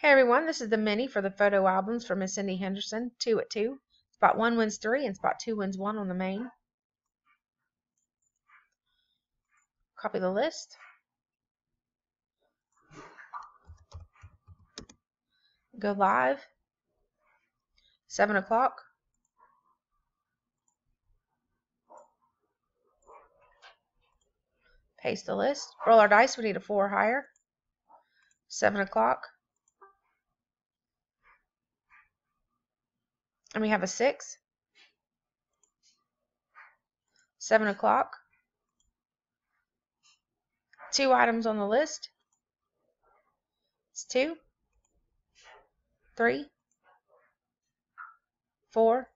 Hey everyone, this is the mini for the photo albums for Miss Cindy Henderson, two at two. Spot one wins three and spot two wins one on the main. Copy the list. Go live. Seven o'clock. Paste the list. Roll our dice. We need a four higher. Seven o'clock. And we have a 6. 7 o'clock. Two items on the list. It's 2, 3, 4,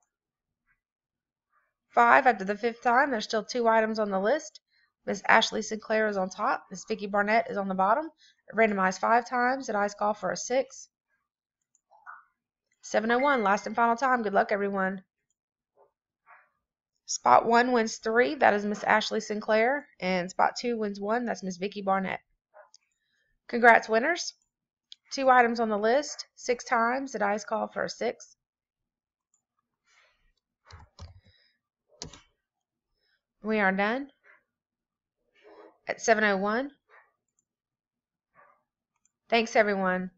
5. After the fifth time, there's still two items on the list. Miss Ashley Sinclair is on top. Miss Vicki Barnett is on the bottom. Randomized five times. The dice call for a 6. 701, last and final time. Good luck, everyone. Spot one wins three. That is Miss Ashley Sinclair. And spot two wins one. That's Miss Vicki Barnett. Congrats, winners. Two items on the list. Six times. The dice call for a six. We are done at 7.01. Thanks, everyone.